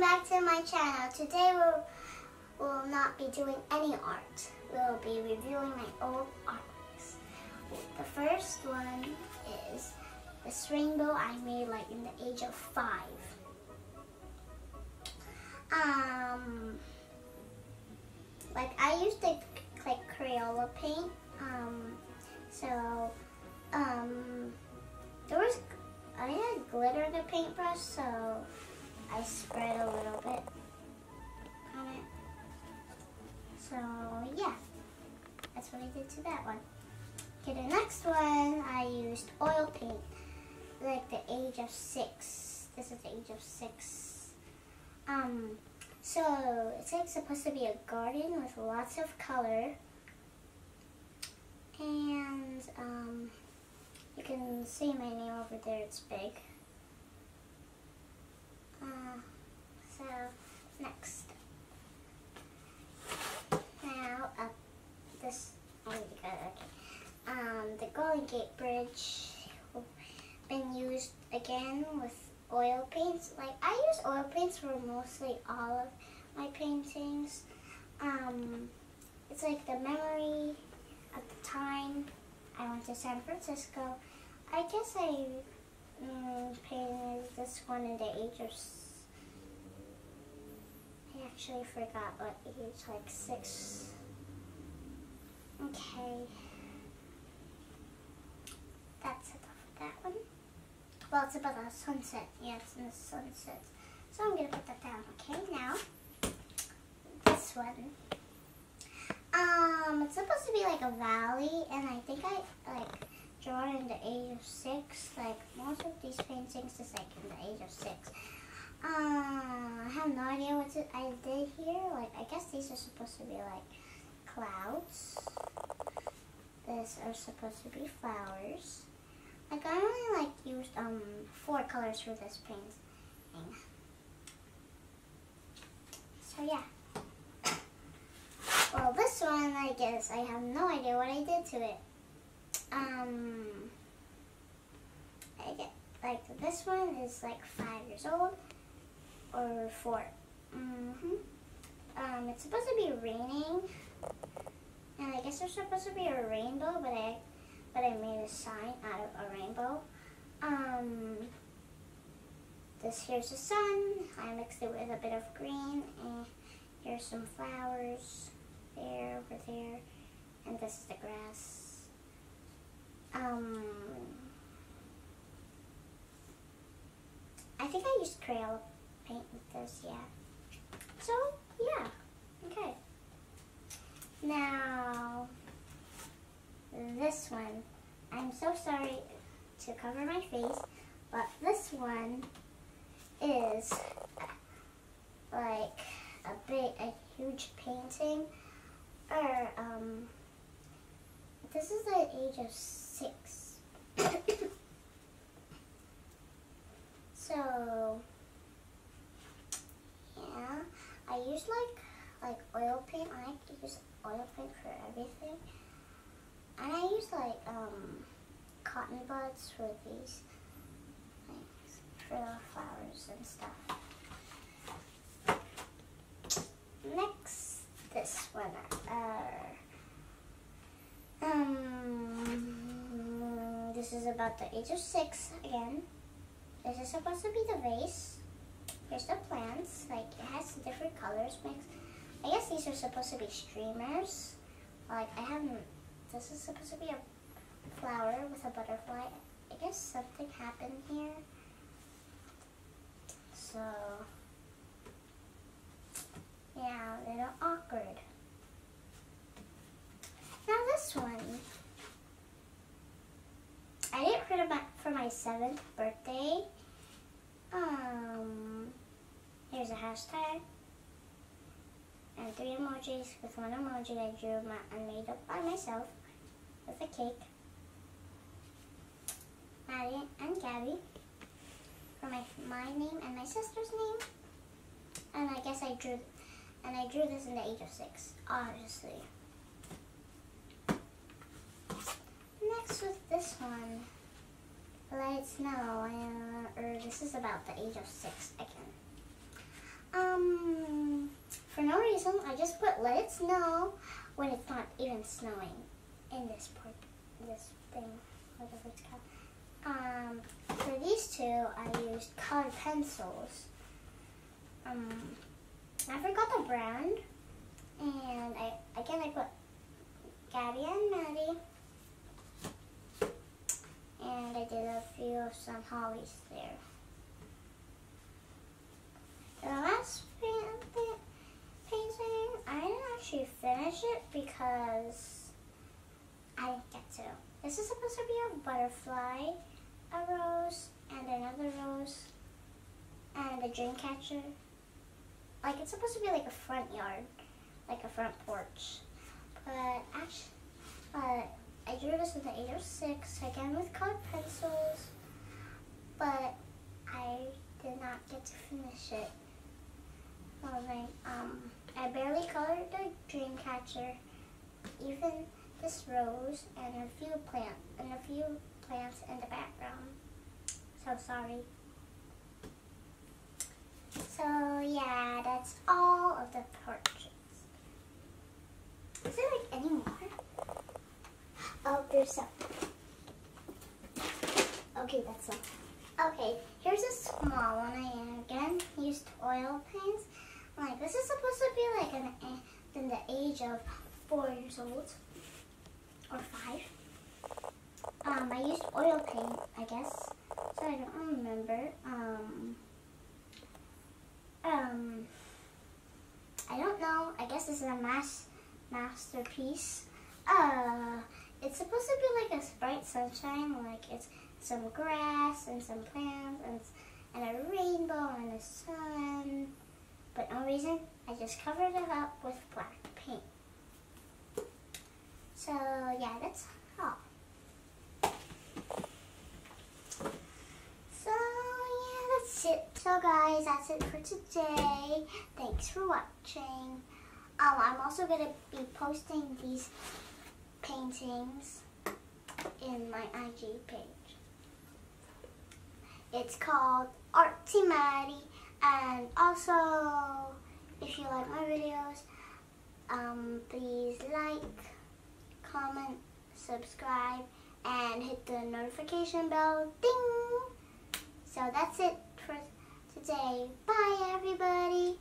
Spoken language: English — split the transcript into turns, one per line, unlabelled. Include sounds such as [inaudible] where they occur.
back to my channel. Today we'll, we'll not be doing any art. We'll be reviewing my old artworks. The first one is this rainbow I made like in the age of five. Um, like I used to like Crayola paint. Um, so um, there was I had glitter in the paintbrush, so I spread a little bit on it. So yeah, that's what I did to that one. Okay, the next one I used oil paint, like the age of six. This is the age of six. Um, so it's like supposed to be a garden with lots of color. And um, you can see my name over there, it's big. Uh, so, next. Now, up this, oh, okay. Um, the Golden Been used again with oil paints. Like, I use oil paints for mostly all of my paintings. Um, it's like the memory at the time I went to San Francisco. I guess I mm, painted this one in the age of. I actually forgot what age, like six. Okay. That's enough of that one. Well, it's about a sunset. Yeah, it's in the sunset. So I'm going to put that down. Okay, now, this one. Um, it's supposed to be like a valley, and I think I, like, drawn in the age of six. Like, most of these paintings is, like, in the age of six. Uh, I have no idea what I did here. Like, I guess these are supposed to be, like, clouds. This are supposed to be flowers. Like, I only, like, um, four colors for this painting. So, yeah. Well, this one, I guess, I have no idea what I did to it. Um, I get, like, this one is, like, five years old, or four. Mm hmm Um, it's supposed to be raining, and I guess there's supposed to be a rainbow, but I, but I made a sign out of a rainbow. This here's the sun. I mixed it with a bit of green, and here's some flowers there, over there, and this is the grass. Um, I think I used Crayola paint with this, yeah. So, yeah, okay. Now, this one, I'm so sorry to cover my face, but this one is like a big, a huge painting or um, this is the age of six. [coughs] so, yeah, I use like like oil paint. I like to use oil paint for everything, and I use like um, cotton buds for these the flowers and stuff. Next, this one. Uh, um, this is about the age of six again. This is supposed to be the vase. Here's the plants. Like it has different colors mixed. I guess these are supposed to be streamers. Like I haven't. This is supposed to be a flower with a butterfly. I guess something happened here. So yeah, a little awkward. Now this one. I did it for my, for my seventh birthday. Um, here's a hashtag. And three emojis. With one emoji I drew my, I made up by myself with a cake. Maddie and Gabby my, name and my sister's name. And I guess I drew and I drew this in the age of six, obviously. Next with this one, let it snow, uh, or this is about the age of six again. Um, for no reason, I just put let it snow when it's not even snowing in this part, this thing, whatever it's called. Um, for these two, I used colored pencils. Um, I forgot the brand, and I again I put Gabby and Maddie, and I did a few of some hollies there. The last painting, I didn't actually finish it because I didn't get to. This is supposed to be a butterfly, a rose, and another rose, and a dream catcher. Like it's supposed to be like a front yard, like a front porch. But actually, but I drew this with of six, again with colored pencils, but I did not get to finish it. Well, then, um, I barely colored the dream catcher, even this rose and a few plant and a few plants in the background. So sorry. So yeah, that's all of the portraits. Is there like any more? Oh, there's some. Okay, that's all. Okay, here's a small one. I again used oil paints. Like this is supposed to be like an in the age of four years old or five. Um, I used oil paint, I guess, so I don't remember. Um, um, I don't know. I guess this is a mass masterpiece. Uh, it's supposed to be like a bright sunshine, like it's some grass and some plants and and a rainbow and a sun. But no reason, I just covered it up with black paint. So yeah, that's all. So yeah, that's it. So guys, that's it for today. Thanks for watching. Um, I'm also going to be posting these paintings in my IG page. It's called Artsy Maddie. And also, if you like my videos, um, please like, comment, subscribe, and hit the notification bell. Ding! So that's it today. Bye, everybody.